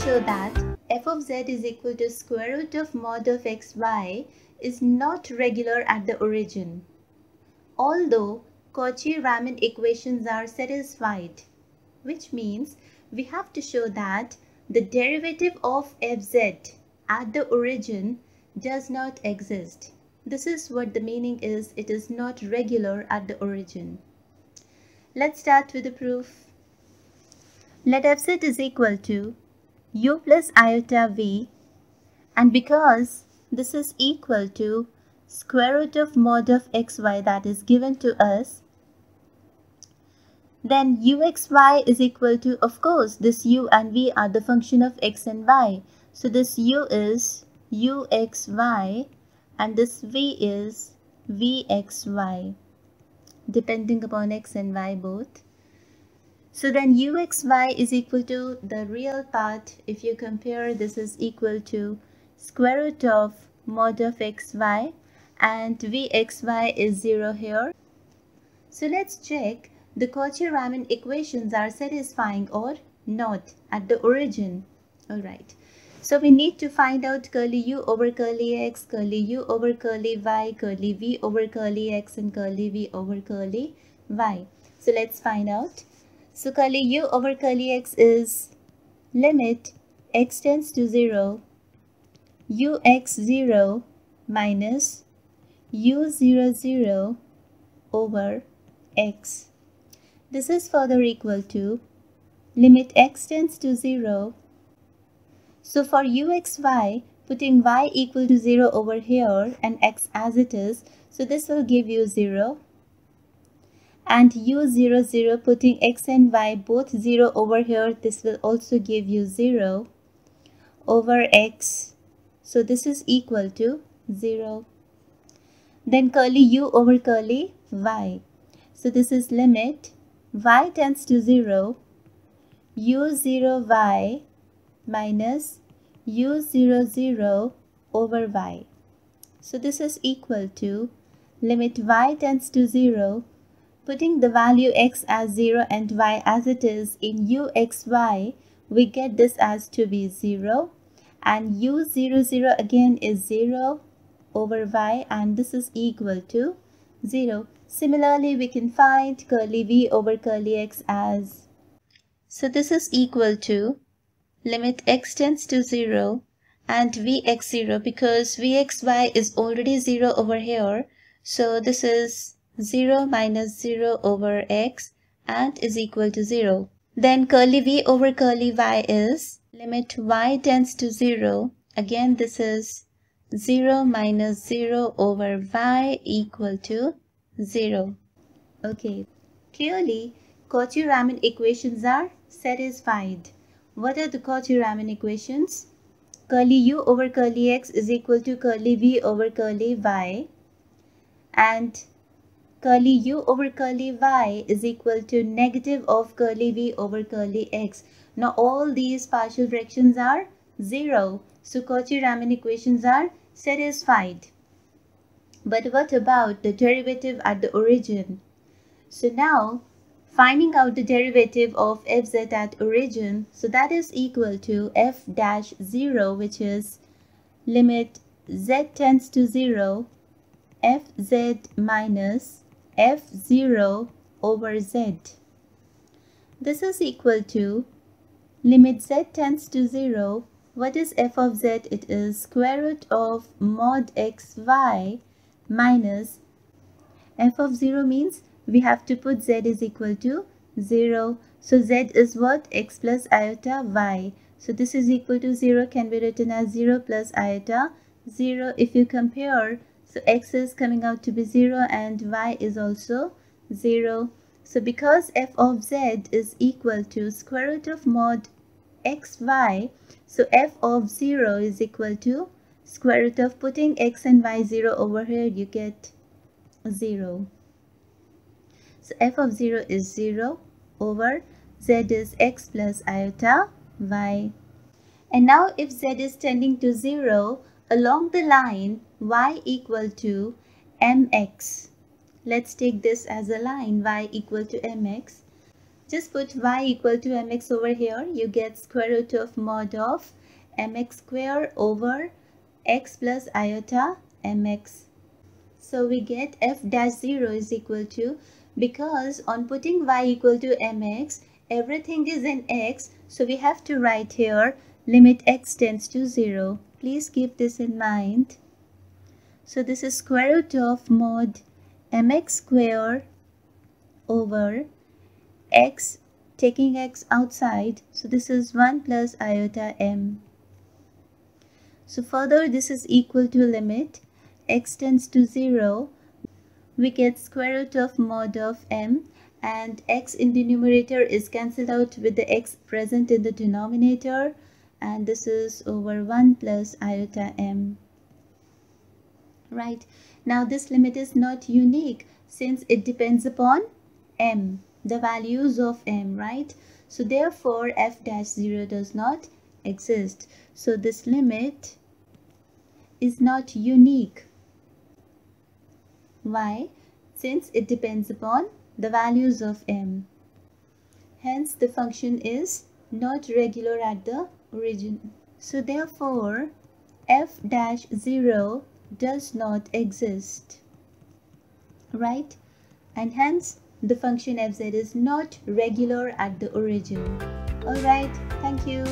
show that f of z is equal to square root of mod of xy is not regular at the origin. Although Cauchy-Riemann equations are satisfied, which means we have to show that the derivative of fz at the origin does not exist. This is what the meaning is, it is not regular at the origin. Let's start with the proof. Let fz is equal to u plus iota v and because this is equal to square root of mod of xy that is given to us then uxy is equal to of course this u and v are the function of x and y. So this u is uxy and this v is vxy depending upon x and y both so then uxy is equal to the real part. If you compare, this is equal to square root of mod of xy and vxy is 0 here. So let's check the Cauchy-Riemann equations are satisfying or not at the origin. Alright. So we need to find out curly u over curly x, curly u over curly y, curly v over curly x and curly v over curly y. So let's find out. So curly u over curly x is limit x tends to 0 ux0 minus u00 over x. This is further equal to limit x tends to 0. So for uxy, putting y equal to 0 over here and x as it is, so this will give you 0 and u0 0 putting x and y both 0 over here this will also give you 0 over x. So this is equal to 0 then curly u over curly y. So this is limit. Y tends to 0 u0y minus u00 over y. So this is equal to limit y tends to 0 Putting the value x as 0 and y as it is in uxy, we get this as to be 0 and u0 0 again is 0 over y and this is equal to 0. Similarly, we can find curly v over curly x as so this is equal to limit x tends to 0 and vx0 because vxy is already 0 over here so this is 0 minus 0 over x and is equal to 0. Then curly v over curly y is limit y tends to 0. Again this is 0 minus 0 over y equal to 0. Okay, clearly Cauchy-Riemann equations are satisfied. What are the Cauchy-Riemann equations? Curly u over curly x is equal to curly v over curly y and curly u over curly y is equal to negative of curly v over curly x. Now all these partial fractions are 0. So Cauchy-Riemann equations are satisfied. But what about the derivative at the origin? So now finding out the derivative of fz at origin, so that is equal to f dash 0 which is limit z tends to 0 fz minus f0 over z. This is equal to limit z tends to 0. What is f of z? It is square root of mod xy minus f of 0 means we have to put z is equal to 0. So z is what? x plus iota y. So this is equal to 0 can be written as 0 plus iota 0. If you compare so x is coming out to be 0 and y is also 0. So because f of z is equal to square root of mod xy, so f of 0 is equal to square root of putting x and y 0 over here, you get 0. So f of 0 is 0 over z is x plus iota y. And now if z is tending to 0, along the line y equal to mx. Let's take this as a line y equal to mx. just put y equal to mx over here. You get square root of mod of mx square over x plus iota mx. So we get f dash 0 is equal to, because on putting y equal to mx, everything is in x. So we have to write here limit x tends to 0. Please keep this in mind. So this is square root of mod mx square over x taking x outside. So this is 1 plus iota m. So further this is equal to limit x tends to 0. We get square root of mod of m and x in the numerator is cancelled out with the x present in the denominator and this is over 1 plus iota m. Right. Now this limit is not unique since it depends upon m the values of m right? So therefore f dash 0 does not exist. So this limit is not unique. Why? Since it depends upon the values of m. Hence the function is not regular at the origin. So therefore f dash 0 does not exist right? And hence the function fz is not regular at the origin. Alright thank you